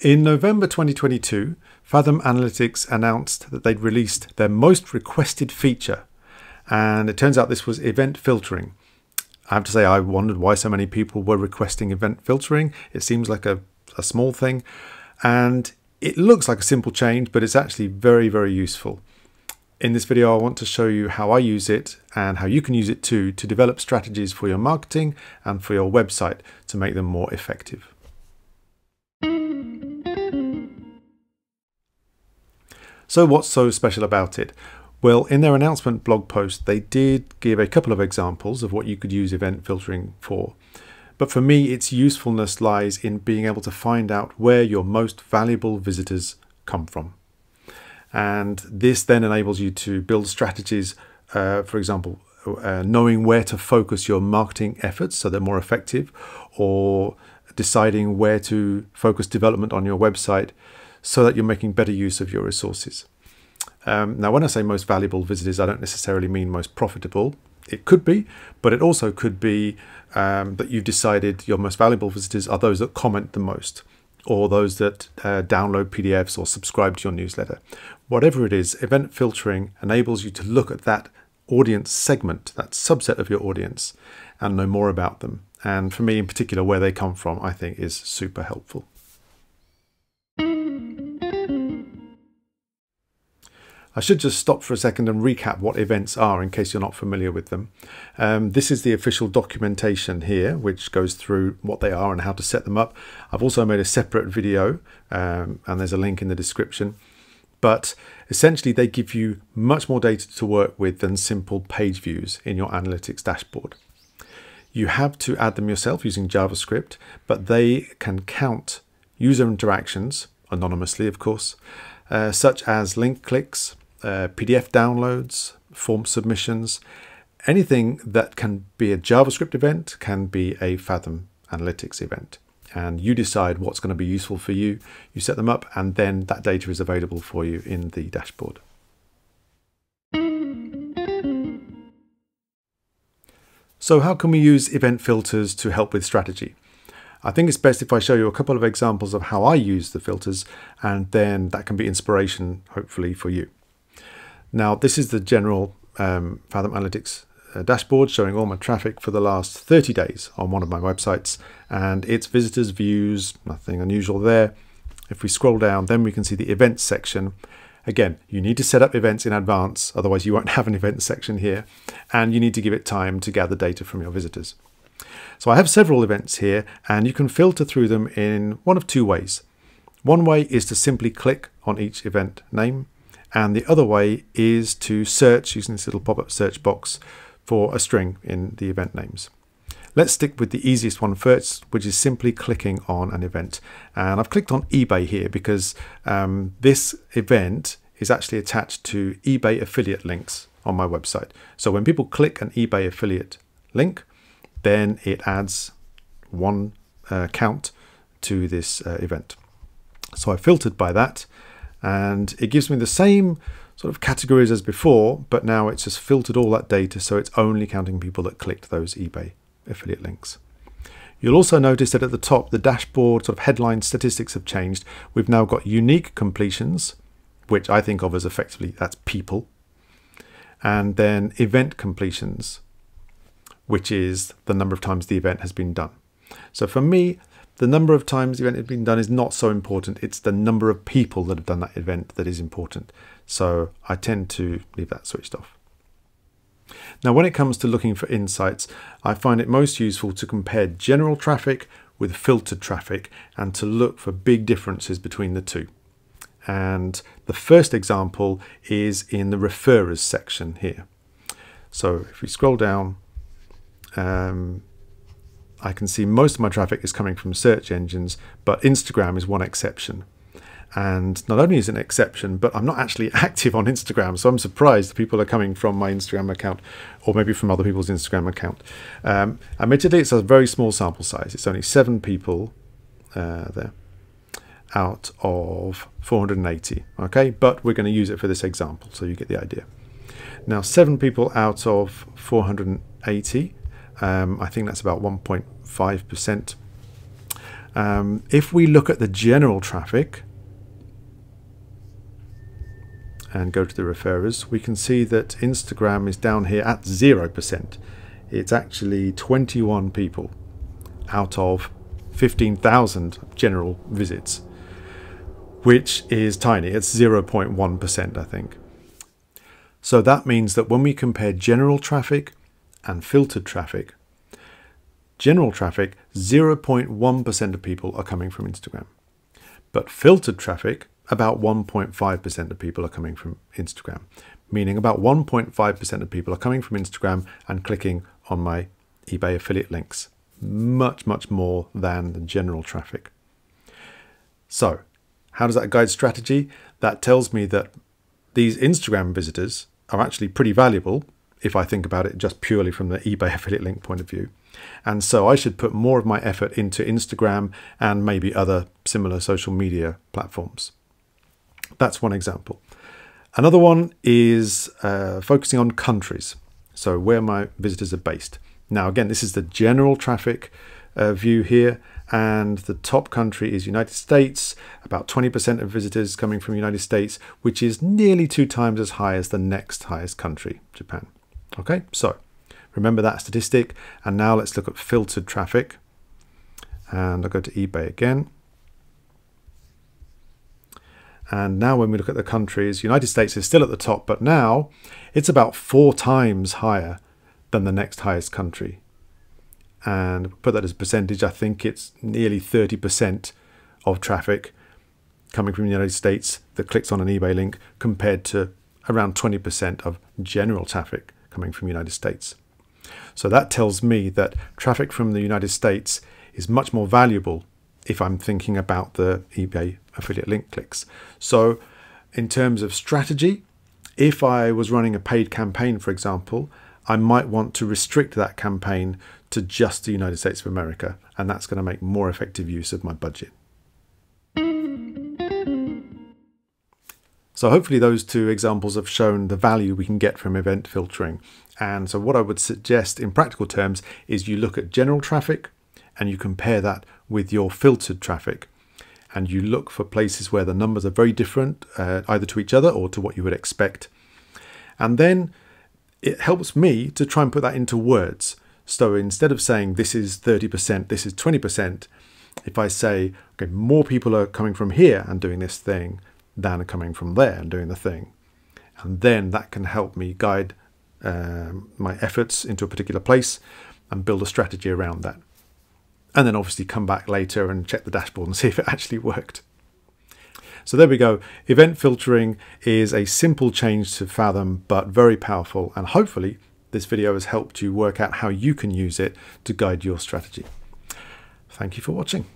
In November 2022, Fathom Analytics announced that they'd released their most requested feature, and it turns out this was event filtering. I have to say, I wondered why so many people were requesting event filtering. It seems like a, a small thing, and it looks like a simple change, but it's actually very, very useful. In this video, I want to show you how I use it and how you can use it too to develop strategies for your marketing and for your website to make them more effective. So what's so special about it? Well, in their announcement blog post, they did give a couple of examples of what you could use event filtering for. But for me, its usefulness lies in being able to find out where your most valuable visitors come from. And this then enables you to build strategies, uh, for example, uh, knowing where to focus your marketing efforts so they're more effective, or deciding where to focus development on your website so that you're making better use of your resources. Um, now, when I say most valuable visitors, I don't necessarily mean most profitable. It could be, but it also could be um, that you've decided your most valuable visitors are those that comment the most or those that uh, download PDFs or subscribe to your newsletter. Whatever it is, event filtering enables you to look at that audience segment, that subset of your audience, and know more about them. And for me in particular, where they come from, I think is super helpful. I should just stop for a second and recap what events are in case you're not familiar with them. Um, this is the official documentation here, which goes through what they are and how to set them up. I've also made a separate video, um, and there's a link in the description. But essentially, they give you much more data to work with than simple page views in your analytics dashboard. You have to add them yourself using JavaScript, but they can count user interactions, anonymously of course, uh, such as link clicks, uh, PDF downloads, form submissions, anything that can be a JavaScript event can be a Fathom Analytics event. And you decide what's going to be useful for you. You set them up, and then that data is available for you in the dashboard. So, how can we use event filters to help with strategy? I think it's best if I show you a couple of examples of how I use the filters, and then that can be inspiration, hopefully, for you. Now, this is the general um, Fathom Analytics uh, dashboard showing all my traffic for the last 30 days on one of my websites and its visitors, views, nothing unusual there. If we scroll down, then we can see the events section. Again, you need to set up events in advance, otherwise you won't have an events section here, and you need to give it time to gather data from your visitors. So I have several events here, and you can filter through them in one of two ways. One way is to simply click on each event name, and the other way is to search using this little pop-up search box for a string in the event names. Let's stick with the easiest one first, which is simply clicking on an event. And I've clicked on eBay here because um, this event is actually attached to eBay affiliate links on my website. So when people click an eBay affiliate link, then it adds one uh, count to this uh, event. So I filtered by that and it gives me the same sort of categories as before, but now it's just filtered all that data so it's only counting people that clicked those eBay affiliate links. You'll also notice that at the top, the dashboard sort of headline statistics have changed. We've now got unique completions, which I think of as effectively that's people, and then event completions, which is the number of times the event has been done. So for me, the number of times the event has been done is not so important. It's the number of people that have done that event that is important. So I tend to leave that switched off. Now, when it comes to looking for insights, I find it most useful to compare general traffic with filtered traffic and to look for big differences between the two. And the first example is in the referrers section here. So if we scroll down, um, I can see most of my traffic is coming from search engines, but Instagram is one exception. And not only is it an exception, but I'm not actually active on Instagram. So I'm surprised people are coming from my Instagram account or maybe from other people's Instagram account. Um, admittedly, it's a very small sample size. It's only seven people uh, there out of 480. Okay, but we're going to use it for this example. So you get the idea. Now, seven people out of 480 um, I think that's about 1.5%. Um, if we look at the general traffic and go to the referrers, we can see that Instagram is down here at 0%. It's actually 21 people out of 15,000 general visits, which is tiny. It's 0.1%, I think. So that means that when we compare general traffic and filtered traffic, general traffic, 0.1% of people are coming from Instagram. But filtered traffic, about 1.5% of people are coming from Instagram, meaning about 1.5% of people are coming from Instagram and clicking on my eBay affiliate links. Much, much more than the general traffic. So, how does that guide strategy? That tells me that these Instagram visitors are actually pretty valuable if I think about it just purely from the eBay affiliate link point of view. And so I should put more of my effort into Instagram and maybe other similar social media platforms. That's one example. Another one is uh, focusing on countries, so where my visitors are based. Now, again, this is the general traffic uh, view here, and the top country is United States, about 20% of visitors coming from United States, which is nearly two times as high as the next highest country, Japan. Okay, so remember that statistic, and now let's look at filtered traffic, and I'll go to eBay again. And now when we look at the countries, United States is still at the top, but now it's about four times higher than the next highest country. And put that as a percentage, I think it's nearly 30% of traffic coming from the United States that clicks on an eBay link compared to around 20% of general traffic coming from the United States. So that tells me that traffic from the United States is much more valuable if I'm thinking about the eBay affiliate link clicks. So in terms of strategy, if I was running a paid campaign, for example, I might want to restrict that campaign to just the United States of America, and that's going to make more effective use of my budget. So hopefully those two examples have shown the value we can get from event filtering. And so what I would suggest in practical terms is you look at general traffic and you compare that with your filtered traffic and you look for places where the numbers are very different uh, either to each other or to what you would expect. And then it helps me to try and put that into words. So instead of saying this is 30%, this is 20%, if I say, okay, more people are coming from here and doing this thing than coming from there and doing the thing. And then that can help me guide um, my efforts into a particular place and build a strategy around that and then obviously come back later and check the dashboard and see if it actually worked. So there we go. Event filtering is a simple change to Fathom, but very powerful. And hopefully this video has helped you work out how you can use it to guide your strategy. Thank you for watching.